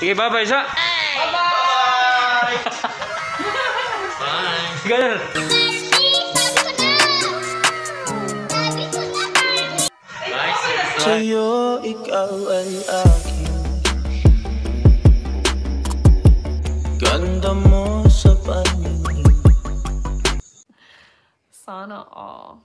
Sige, bye-bye sa. Bye! Bye. Bye, sir. Sa'yo, ikaw ay akin Ganda mo sa paningin Sana all.